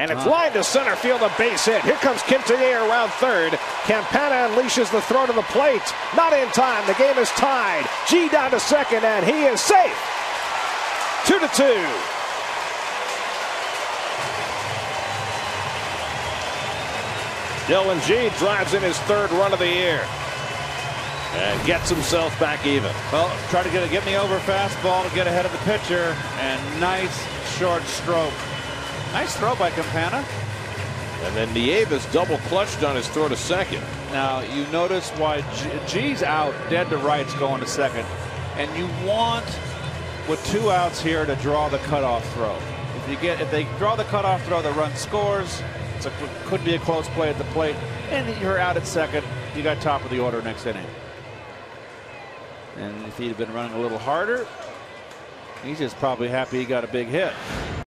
And it's ah. lined to center field, a base hit. Here comes Quintanilla around third. Campana unleashes the throw to the plate. Not in time. The game is tied. Gee down to second, and he is safe. Two to two. Dillon Gee drives in his third run of the year and gets himself back even. Well, try to get, a get me over fastball to get ahead of the pitcher, and nice short stroke. Nice throw by Campana. And then Nieves double clutched on his throw to second. Now you notice why Gee Gee's out, dead to rights going to second, and you want with two outs here to draw the cutoff throw. If you get if they draw the cutoff throw, the run scores. It's a, could be a close play at the plate, and you're out at second. You got top of the order next inning. And if he'd been running a little harder, he's just probably happy he got a big hit.